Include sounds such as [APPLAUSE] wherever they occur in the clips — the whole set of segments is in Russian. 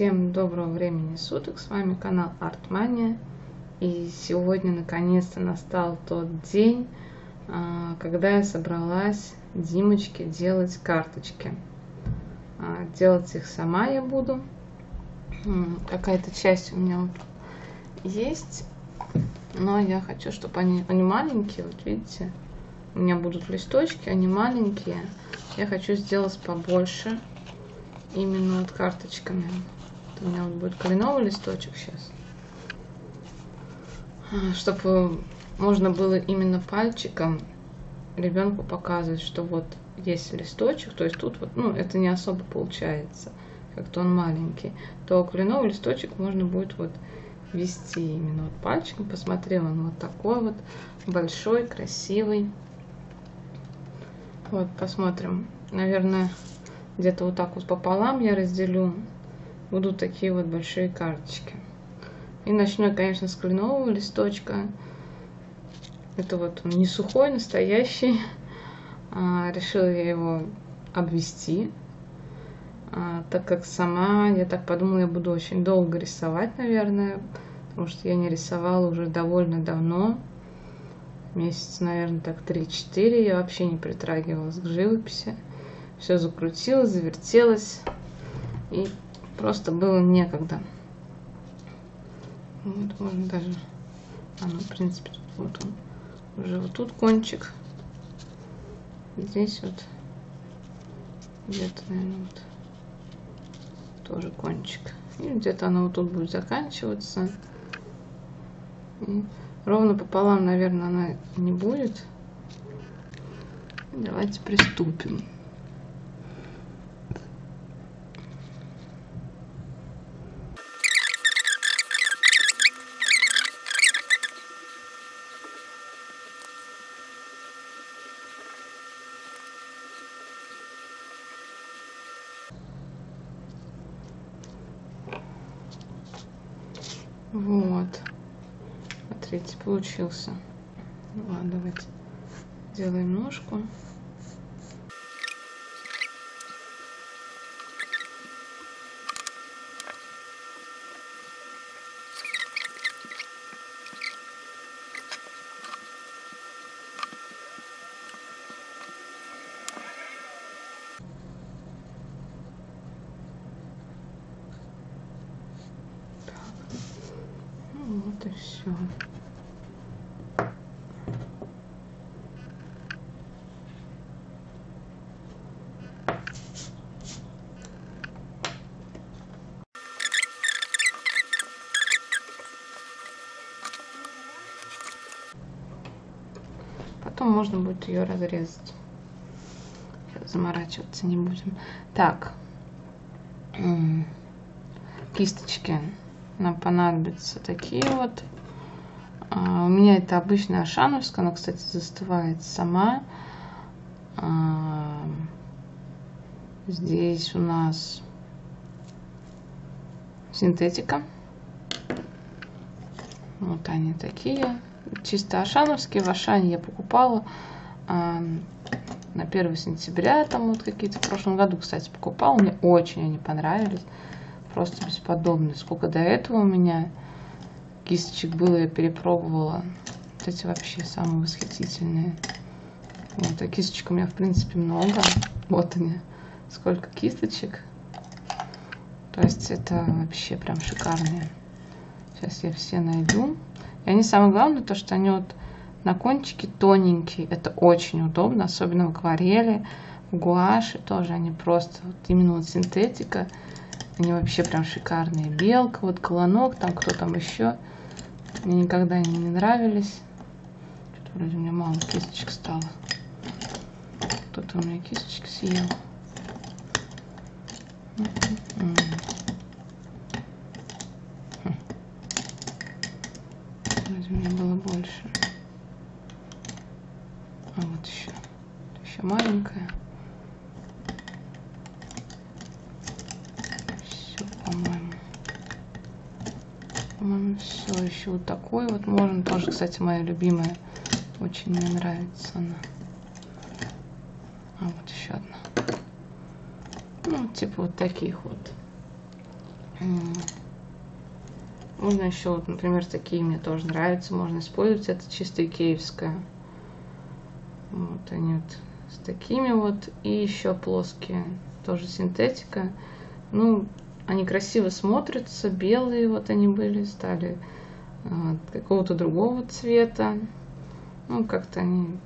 Всем доброго времени суток, с вами канал Артмания. И сегодня наконец-то настал тот день, а, когда я собралась Димочке делать карточки. А, делать их сама я буду. Какая-то часть у меня есть, но я хочу, чтобы они, они маленькие, вот видите, у меня будут листочки, они маленькие. Я хочу сделать побольше именно вот карточками. У меня вот будет кленовый листочек сейчас. Чтобы можно было именно пальчиком ребенку показывать, что вот есть листочек, то есть тут вот, ну, это не особо получается, как-то он маленький, то кленовый листочек можно будет вот вести именно вот пальчиком. Посмотрел он вот такой вот большой, красивый. Вот, посмотрим. Наверное, где-то вот так вот пополам я разделю. Будут такие вот большие карточки. И начну я, конечно, с кленового листочка. Это вот он не сухой, настоящий. [LAUGHS] А, решила я его обвести. А, так как сама, я так подумала, я буду очень долго рисовать, наверное. Потому что я не рисовала уже довольно давно. Месяц, наверное, так 3-4. Я вообще не притрагивалась к живописи все закрутилось, завертелось, и просто было некогда. Вот можно даже, а ну, в принципе, вот он, уже вот тут кончик, здесь вот, где-то, наверное, вот, тоже кончик. И где-то оно вот тут будет заканчиваться. И ровно пополам, наверное, она не будет. Давайте приступим. Вот. Смотрите, получился. Ладно, давайте сделаем ножку. Вот и все. Потом можно будет ее разрезать. Заморачиваться не будем. Так. Кисточки нам понадобятся такие вот. А, у меня это обычная ашановская, она, кстати, застывает сама. А, здесь у нас синтетика. Вот они такие. Чисто ашановские. В Ашане я покупала а, на 1 сентября. Там вот какие-то в прошлом году, кстати, покупала. Мне очень они понравились просто бесподобный. Сколько до этого у меня кисточек было, я перепробовала. Вот эти вообще самые восхитительные. Вот, а кисточек у меня, в принципе, много. Вот они. Сколько кисточек. То есть это вообще прям шикарные. Сейчас я все найду. Они самое главное, то, что они вот на кончике тоненькие. Это очень удобно, особенно в акварели, в гуаше тоже. Они просто, вот именно вот синтетика. Они вообще прям шикарные. Белка, вот колонок, там кто там еще. Мне никогда они не нравились. Что-то вроде у меня мало кисточек стало. Кто-то у меня кисточки съел. Вроде у меня было больше. А вот еще. Еще маленькая. по-моему, все. Еще вот такой вот можно. Тоже, кстати, моя любимая. Очень мне нравится она. А вот еще одна. Ну, типа вот таких вот. Можно еще, вот, например, такие мне тоже нравятся. Можно использовать это чисто икеевское. Вот они вот с такими вот. И еще плоские. Тоже синтетика. Ну, они красиво смотрятся. Белые вот они были. Стали вот, какого-то другого цвета. Ну, как-то они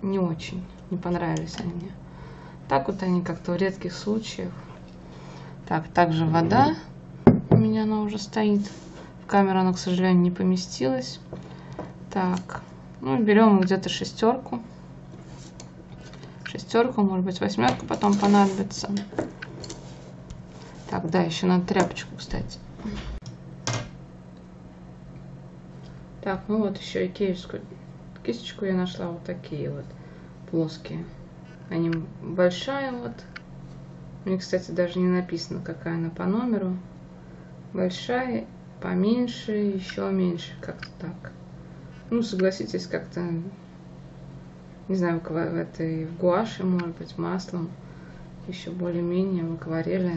не очень. Не понравились они мне. Так вот они как-то в редких случаях. Так, также вода. У меня она уже стоит камера, она, к сожалению, не поместилась. Так, ну, берем где-то шестерку. Шестерку, может быть, восьмерку потом понадобится. Так, да, еще надо тряпочку, кстати. Так, ну вот еще икеевскую кисточку я нашла вот такие вот плоские. Они большая вот. Мне, кстати, даже не написано, какая она по номеру. Большая поменьше, еще меньше, как-то так. Ну, согласитесь, как-то, не знаю, в этой в гуаше, может быть, маслом, еще более-менее в акварели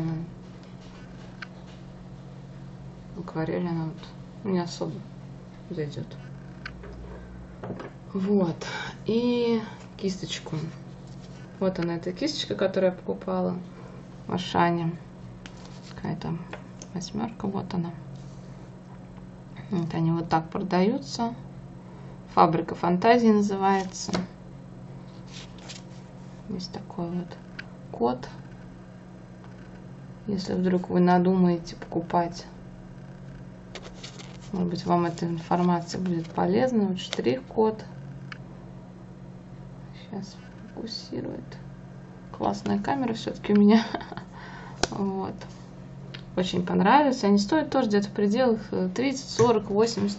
в акварели она вот не особо зайдет. Вот, и кисточку. Вот она, эта кисточка, которую я покупала в Ашане. Какая-то восьмерка, вот она. Вот они вот так продаются. Фабрика фантазии называется. Есть такой вот код. Если вдруг вы надумаете покупать, может быть, вам эта информация будет полезна. Вот штрих-код. Сейчас фокусирует. Классная камера все-таки у меня. [LAUGHS] Вот очень понравились. Они стоят тоже где-то в пределах 30, 40, 80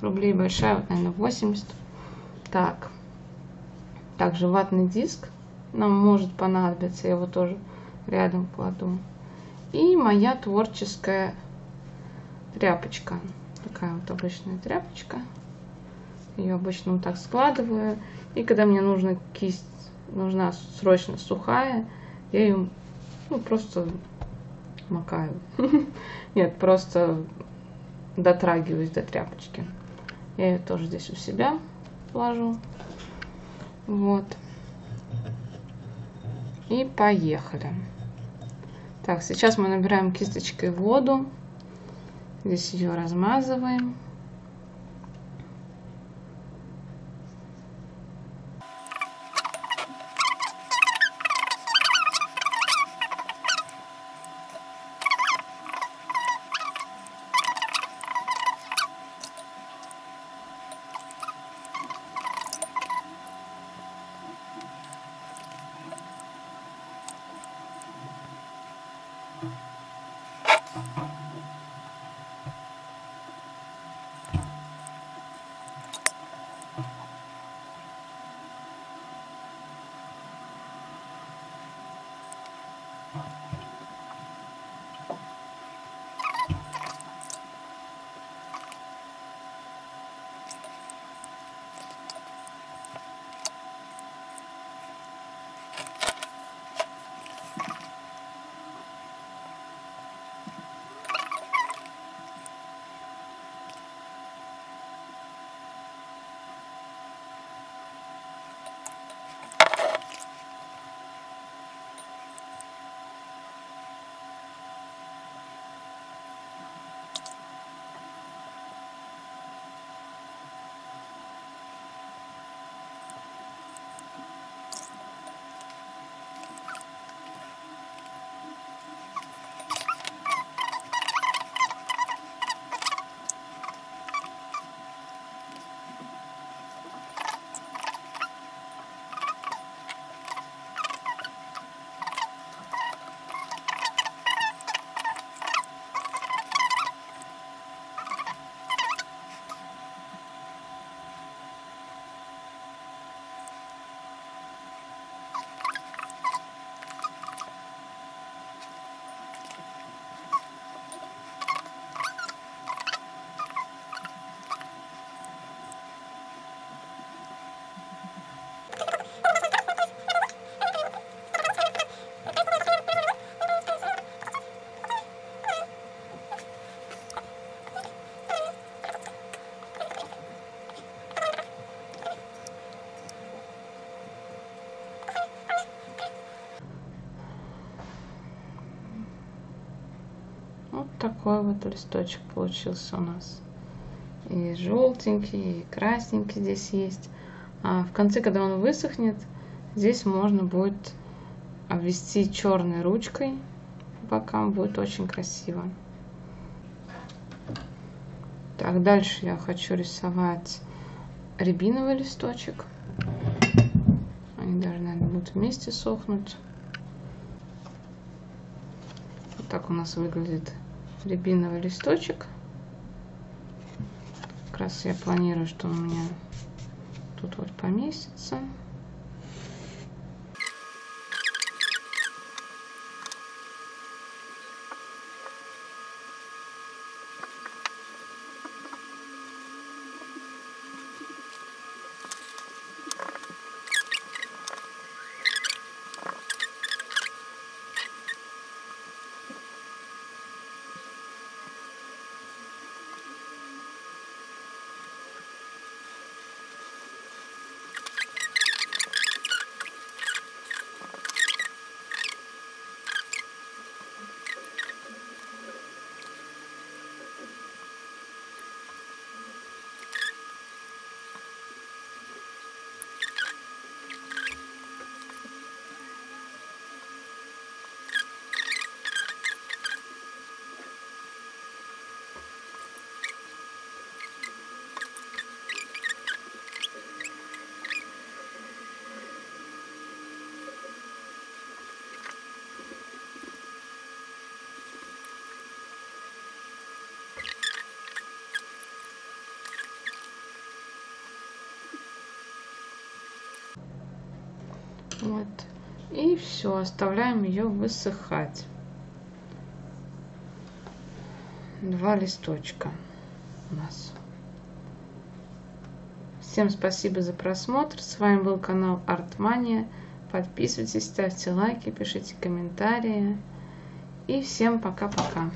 рублей. Большая, вот, наверное, 80. Так. Также ватный диск нам может понадобиться. Я его тоже рядом кладу. И моя творческая тряпочка. Такая вот обычная тряпочка. Ее обычно вот так складываю. И когда мне нужна кисть, нужна срочно сухая, я ее ну, просто макаю. [LAUGHS] Нет, просто дотрагиваюсь до тряпочки. Я ее тоже здесь у себя ложу. Вот. И поехали. Так, сейчас мы набираем кисточкой воду. Здесь ее размазываем. Вот такой вот листочек получился у нас. И желтенький, и красненький здесь есть. А в конце, когда он высохнет, здесь можно будет обвести черной ручкой по бокам, будет очень красиво. Так, дальше я хочу рисовать рябиновый листочек. Они даже, наверное, будут вместе сохнуть. Вот так у нас выглядит рябиновый листочек. Как раз я планирую, что у меня тут вот поместится. Вот. И все, оставляем ее высыхать. Два листочка у нас. Всем спасибо за просмотр. С вами был канал Артмания. Подписывайтесь, ставьте лайки, пишите комментарии. И всем пока-пока.